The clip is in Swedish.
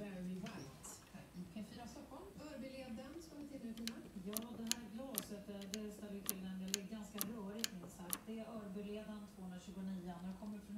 Barry White. Här i P4 Stockholm. Örbyleden ska vi till nu Tina. Ja, det här glaset det ställer till en. Det är ganska rörigt minst sagt. Det är Örbyleden 229. Den kommer från